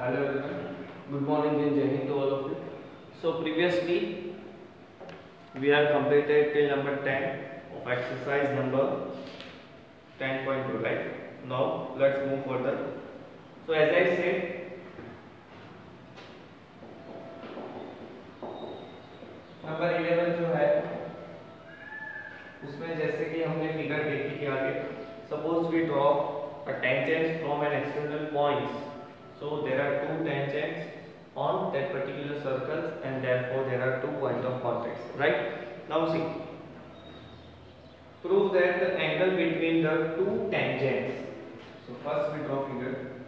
Hello everyone. Good morning and Jai to all of you. So previously we have completed till number 10 of exercise number 10.2 right? Now let's move further. So as I said so there are two tangents on that particular circle and therefore there are two points of contact right? Now see prove that the angle between the two tangents. So first we draw figure.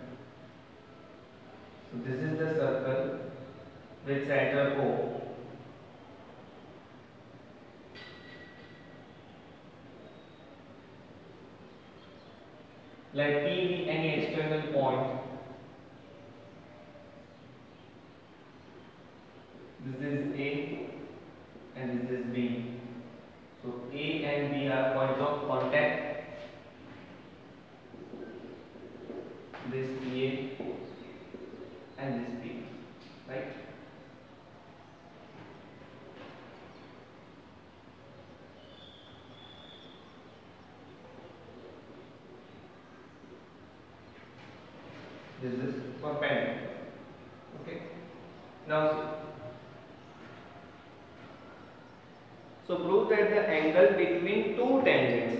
So this is the circle with center o. Let P be any external point. This is A and this is B. So A and B are points of contact. This A and this B, right? this is perpendicular okay now so prove that the angle between two tangents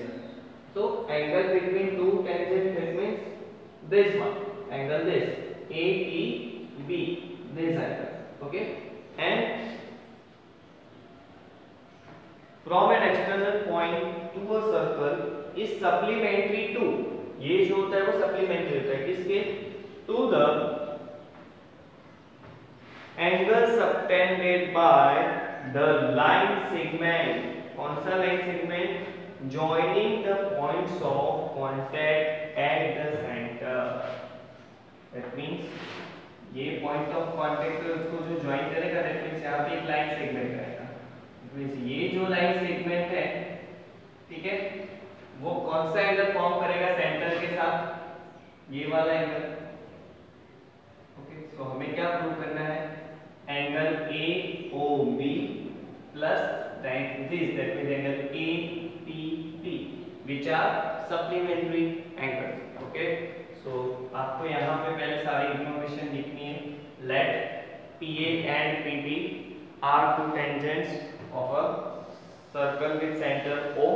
so angle between two tangents that means this one angle this AEB this angle okay and from an external point to a circle is supplementary to ये जो होता है वो supplementary होता है किसके to the angle subtended by the line segment कौन सा line segment joining the points of contact at the center. That means, ये पॉइंट ऑफ़ कांटेक्ट उसको जो ज्वाइन करेगा दैट मींस यहाँ पे एक लाइन सेगमेंट आएगा मींस ये जो लाइन सेगमेंट है, ठीक है, वो कौन सा एंगल फॉर्म करेगा सेंटर के साथ? ये वाला एंगल तो हमें क्या प्रूव करना है? Angle A O B plus this that means angle A P P which are supplementary angles okay so आपको यहाँ पे पहले सारी इंफॉर्मेशन लिखनी है let P A and P B are two tangents of a circle with center O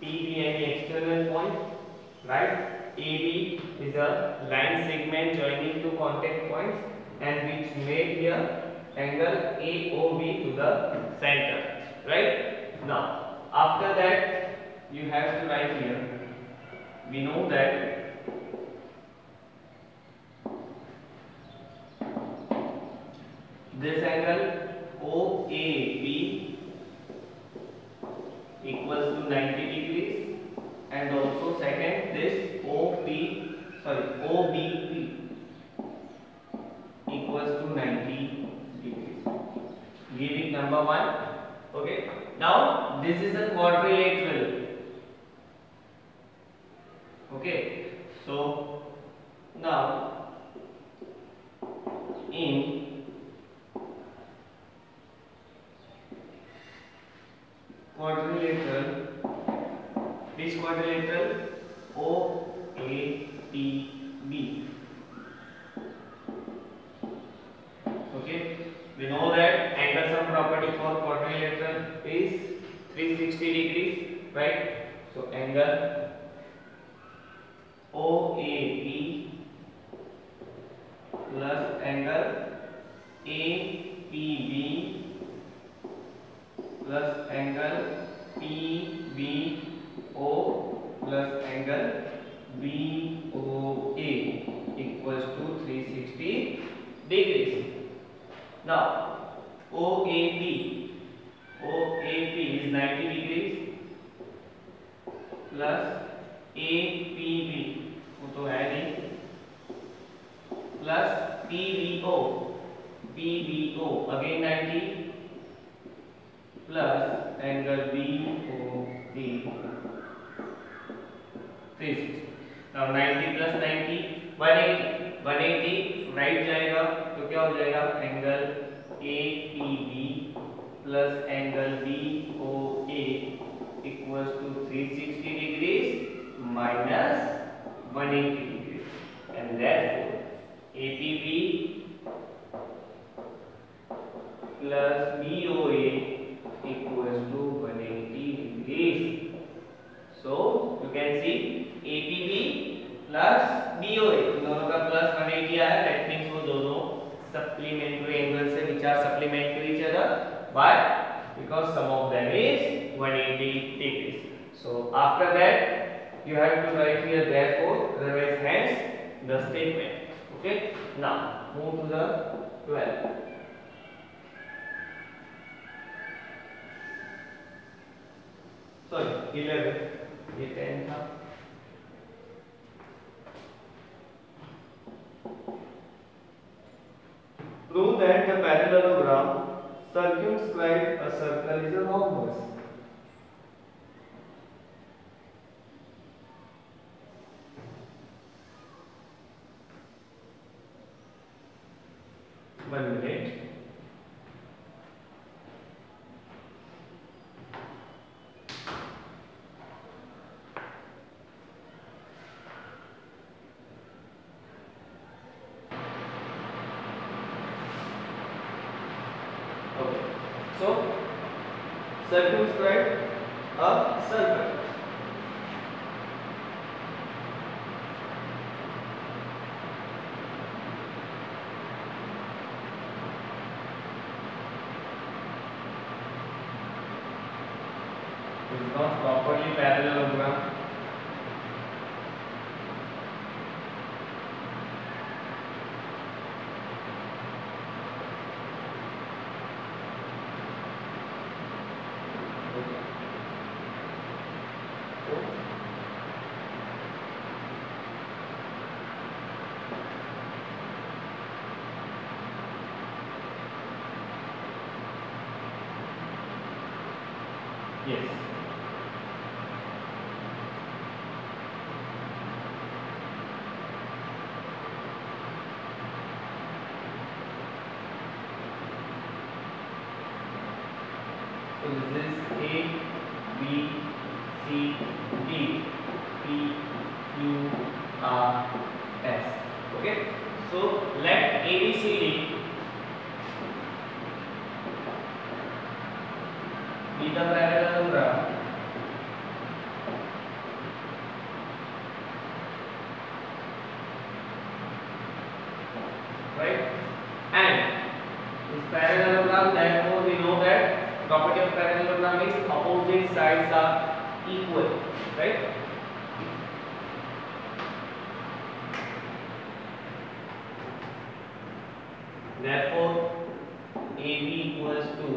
P be any external point right AB is a line segment joining two contact points and which made here angle AOB to the center. Right? Now, after that, you have to write here. We know that this angle OAB equals to 90 degrees and also second this OP sorry OBP equals to 90 degrees. Giving number one. Okay. Now this is a quadrilateral. Okay. So now in quadrilateral this quadrilateral O A T B. Okay, we know that angle sum property for quadrilateral is 360 degrees, right? So angle OAP plus angle APB plus angle PBO plus angle BOA equals to 360 degrees. Now OAP OAP is 90 degrees plus A P B वो तो है नहीं। Plus P B O, P B O, again ninety. Plus angle B O B ninety plus ninety, one eighty one eighty right जाएगा तो क्या हो जाएगा? Angle A P B plus angle B O A. Equals to 360 degrees minus 180 degrees and therefore APB plus BOA equals to 180 degrees. So you can see APB plus BOA दोनों का plus 180 आया that means वो दोनों supplementary angles से which are supplementary to each other but because sum of them is 180 degrees. So after that you have to write here therefore otherwise hence the statement. Okay. Now move to the 12. Sorry eleven ये ten था Prove that the parallelogram circumscribe a circle is a rhombus. One minute. Okay. So, circumscribe a circle. Yes. Right therefore AB equals to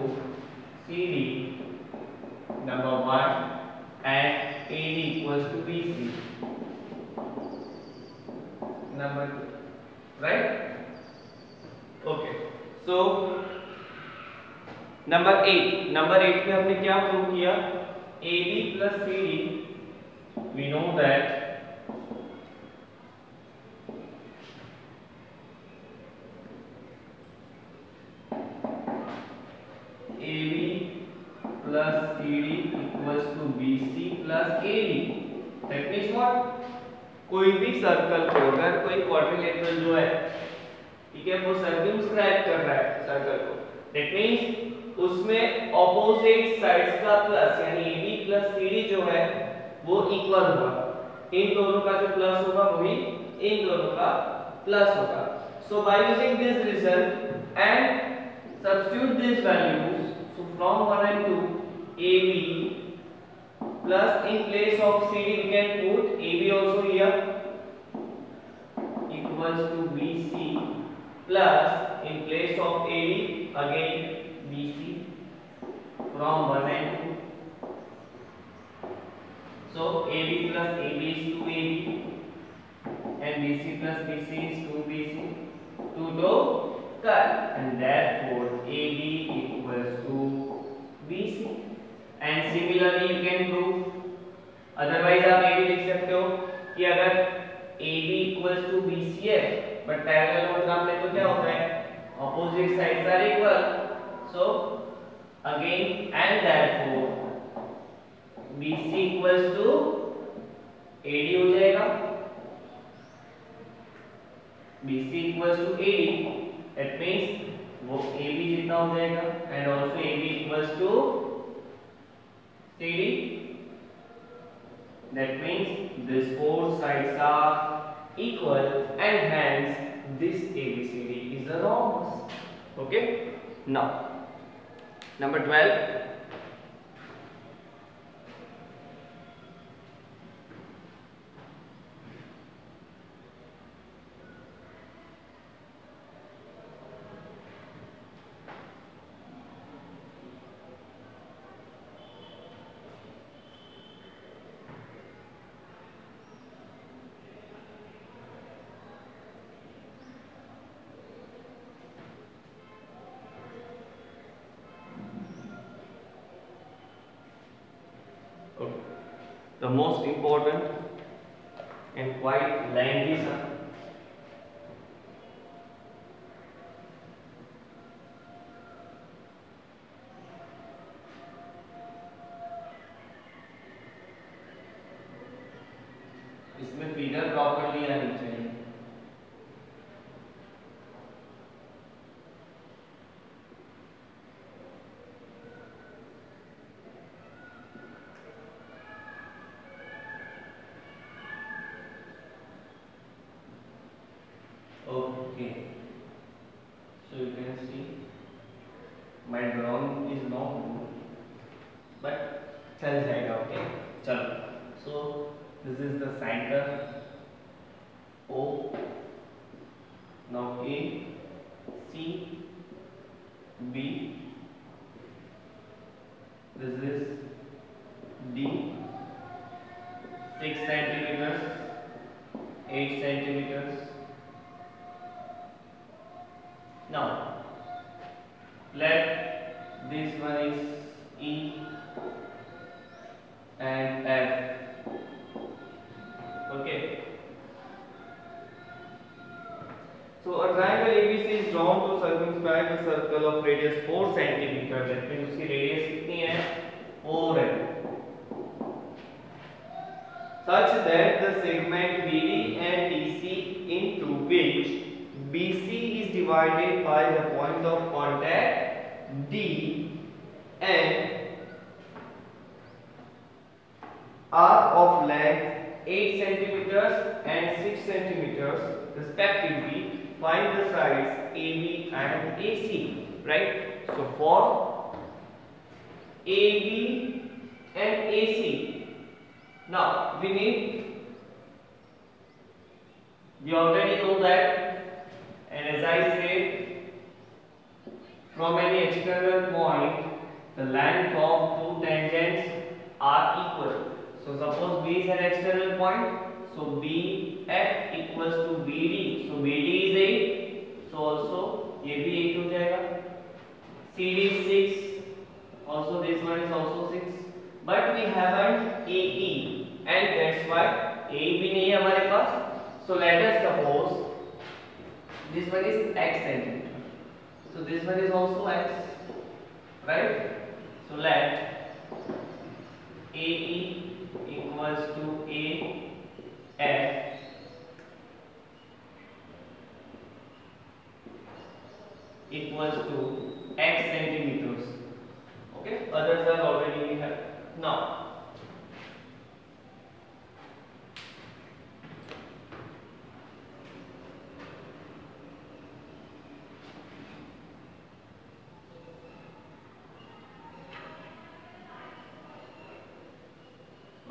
CD number 1 and AD equals to BC number 2 right okay so number eight number eight में हमने क्या prove किया A B plus B plus C D equals to B C plus A D that means what कोई भी circle को, अगर कोई quadrilateral जो है, ठीक है, वो सर्कमस्क्राइब कर रहा है सर्कल को। दैट मींस उसमें ऑपोजिट साइड्स का प्लस यानी AB प्लस CD जो है वो इक्वल होगा इन दोनों का जो प्लस होगा वही इन दोनों का प्लस होगा so by using this result and substitute these values so from 1 and 2 AB plus in place of CD we can put AB also here equals to BC plus in place of AD again BC from 1 and 2 so AB plus AB is 2AB and BC plus BC is 2BC 2 to cut and therefore AB equals to BC and similarly you can prove otherwise आप भी लिख सकते हो कि अगर AB equals to BC है parallel नोड काम ले तो क्या होता है opposite sides are equal so again and therefore BC equals to CD that means these four sides are equal and hence this ABCD is the rhombus okay? Now number 12 the most important and quite lengthy one is E and F. Okay. So a triangle ABC is drawn to circumscribe a circle of radius 4 centimeter. That means उसकी radius कितनी है? 4 है. Such that the segment BD and DC into which BC is divided by the point of contact D and are of length 8 centimeters and 6 centimeters respectively. Find the sides AB and AC. Right? So for AB and AC. Now we need. We already know that, and as I said, from any external point, the length of two tangents are equal. So suppose B is an external point. So BF equals to BD. So BD is 8. So also ये भी 8 हो जाएगा. CD is 6. Also this one is also 6. But we haven't AE and that's why AE भी नहीं है हमारे पास. So let us suppose this one is x centimeter. So this one is also x. Right? So let AE equals to A F equals to x centimeters. Okay, others are already we have. Now,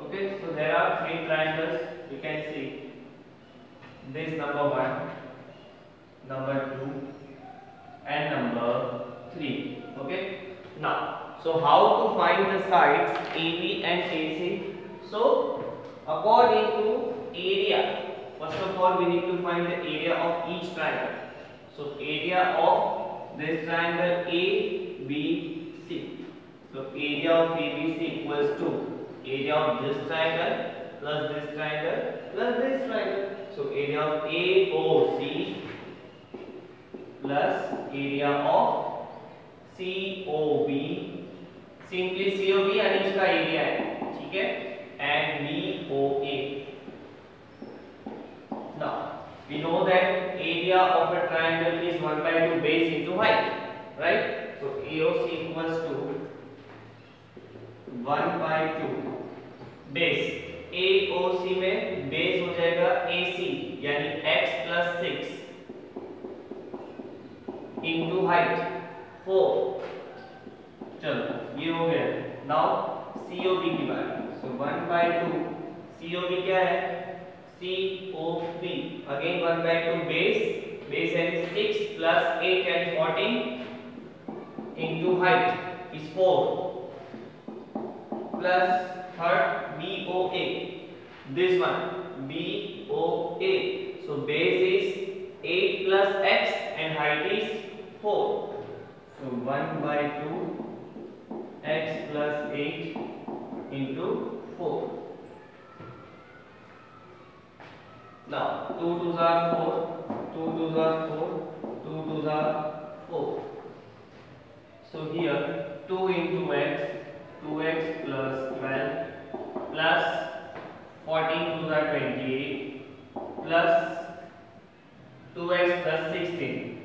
okay, so there are three triangles. You can see this number one, number two, and number three. Okay. Now, so how to find the sides AB and AC? So, according to area, first of all, we need to find the area of each triangle. So, area of this triangle ABC. So, area of ABC equals to area of this triangle plus this triangle plus this triangle. So area of AOC plus area of COB simply COB यानी इसका area है, ठीक है? And BOA now we know that area of a triangle is 1/2 base into height right so AOC equals to 1/2 base AOC में base हो जाएगा ए सी यानी x 6 into height four चलो। ये हो गया नाउ COB की बात सो 1 by 2 COB क्या है COB again 1 by 2 base base है 6 plus 8 and 14 into height is 4 plus third BOA. This one BOA. So base is 8 plus x and height is 4. So 1 by 2 x plus 8 into 4. Now 2 2s are 4, 2 2s are 4, 2 2s are 4. So here 2 into x 2x plus 12 plus 14 to the 28 plus 2x plus 16.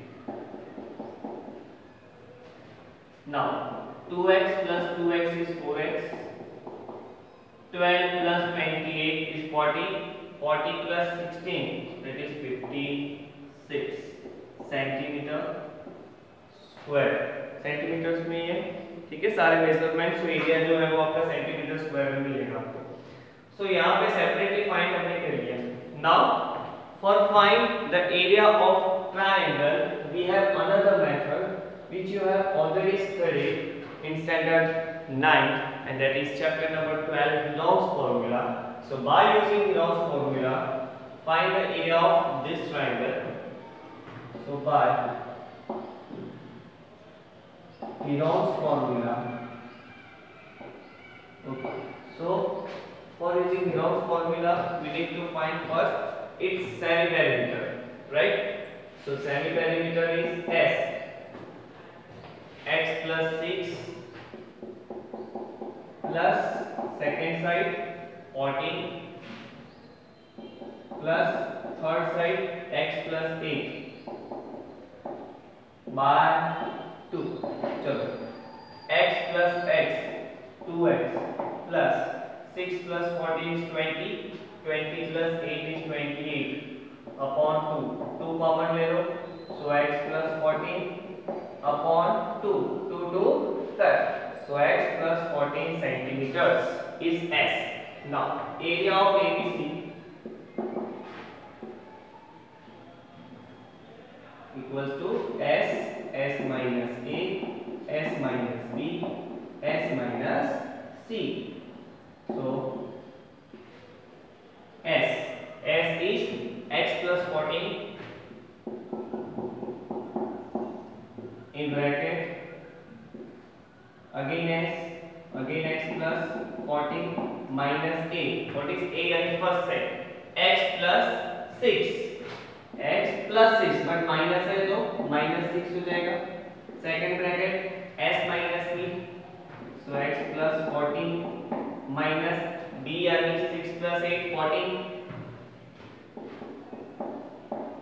Now 2x plus 2x is 4x. 12 plus 28 is 40. 40 plus 16 that is 56 centimeter square. Centimeters में ये ठीक है सारे measurements area जो है वो आपका centimetre square में मिलेगा आपको सो so, यहाँ पे सेपरेटली फाइंड हमने कर लिया now for find the area of triangle we have another method which you have already studied in standard 9 and that is chapter number 12 Long's formula. So by using Long's formula find the area of this triangle. So by Long's formula okay. so for using Long's formula we need to find first its semi perimeter right. So semi perimeter is S x plus 6 plus second side 14 plus third side x plus 8 by two चलो x plus x 2x plus 6 plus 14 is 20 20 plus 8 is 28 upon 2 2 common ले लो so x plus 14 upon 2 2 2 30 so x plus 14 centimeters is s. Now area of abc equals to s s minus a s minus b s minus c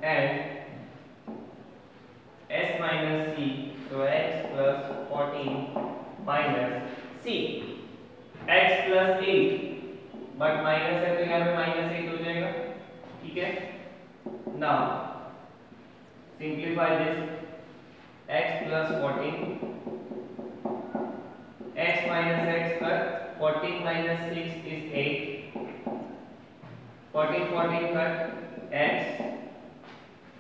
and s minus c so x plus fourteen minus c x plus eight but minus है तो यहाँ पे minus eight हो जाएगा ठीक है Now simplify this x plus 14 x minus x cut 14 minus 6 is 8 14 14 cut x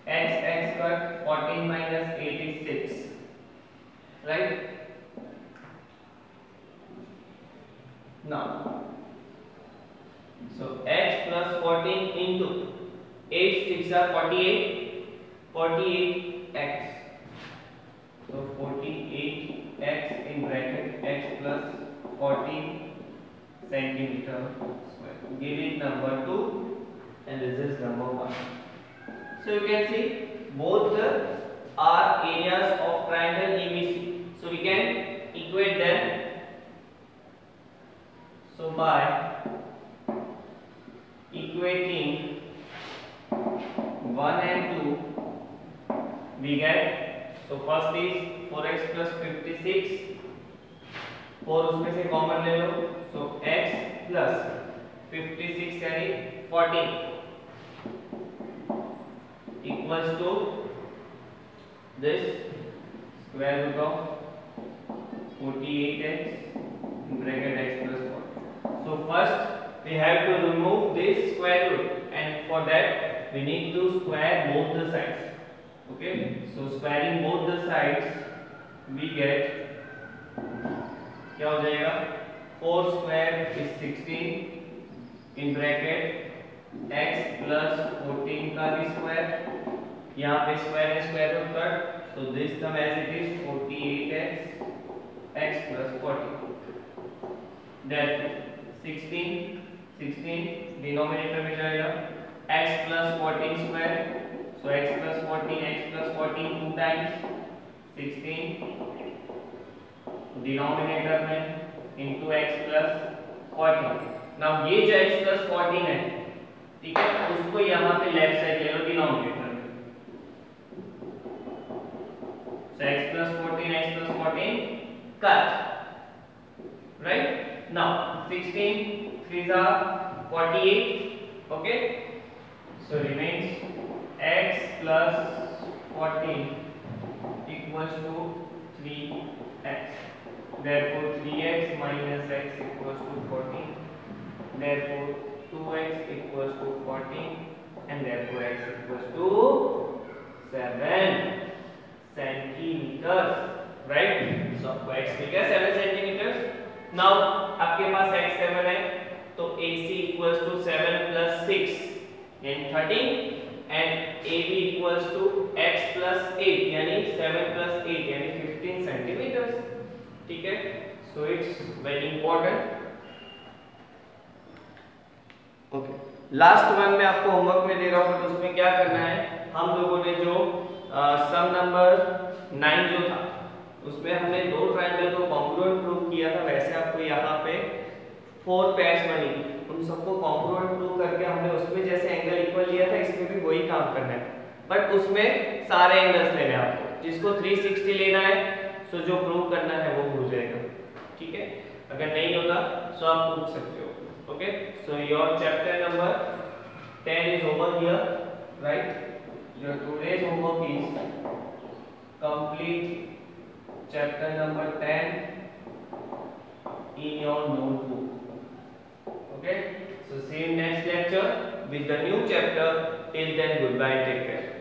x x cut 14 minus 86 right? Now so x plus 14 into 8 6 are 48 48 x. So 48 x in bracket x plus 14 centimeter square. Give it number 2 and this is number 1. So you can see both are areas of triangle ABC. So we can equate them. So by equating 1 and 2 we get so first is 4x plus 56 4 उसमें से common ले लो so x plus 56 यानी 14 equals to this square root of 48x bracket x plus 4. So first we have to remove this square root and for that we need to square both the sides. Okay, so squaring both the sides we get क्या हो जाएगा 4 square is 16 in bracket x plus 14 का भी square यहाँ पे square है square root cut so this term as it is 48x x plus 40 then 16 16 denominator में जाएगा। X plus 14 square so x plus 14 x plus 14 two times 16 denominator में into x plus 14 now ये जो x plus 14 है, ठीक है, उसको यहाँ पे लेफ़्ट साइड ले लो denominator so x plus 14 x plus 14 cut. Right? Now 16 3s are 48 okay? So remains x plus 14 equals to 3x therefore 3x minus x equals to 14 therefore 2x equals to 14 and therefore x equals to 7 centimetre right so आपको x मिल गया seven centimetre now आपके पास x seven है तो A equals to seven plus six यानी thirteen and A equals to x plus eight यानी seven plus eight यानी fifteen centimetre ठीक है? So it's very important okay last one में आपको होमवर्क में दे रहा हूँ तो उसमें क्या करना है? हम लोगों ने जो सम नंबर नाइन जो था, उसमें हमने दो ट्रायंगल को कॉन्ग्रुएंट प्रूव किया था। वैसे आपको यहाँ पे फोर पेयर्स बनी। उन सबको कॉन्ग्रुएंट प्रूव करके हमने उसमें जैसे एंगल इक्वल लिया था, इसमें भी वही काम करना है। बट उसमें सारे एंगल्स लेने आपको। जिसको 360 लेना है सो जो प्रूव करना है वो हो जाएगा। ठीक है? अगर नहीं होता तो आप पूछ सकते हो। Okay so your chapter number 10 is over here, right? Your today's homework is complete chapter number 10 in your notebook okay so you next lecture with the new chapter till then goodbye take care